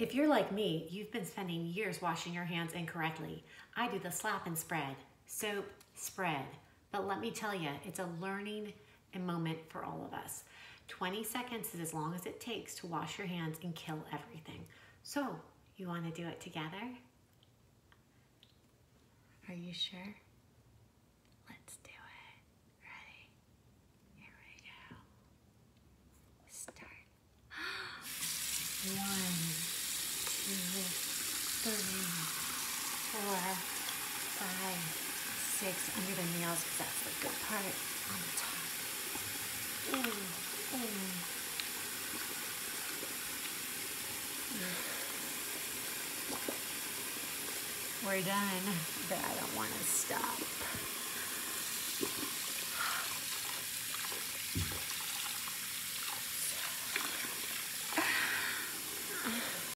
If you're like me, you've been spending years washing your hands incorrectly. I do the slap and spread, soap, spread. But let me tell you, it's a learning moment for all of us. 20 seconds is as long as it takes to wash your hands and kill everything. So, you want to do it together? Are you sure? Let's do it. Ready? Here we go. Start. One, five, six. Under the nails because that's the good part. On the top. Ooh, ooh. We're done, but I don't want to stop.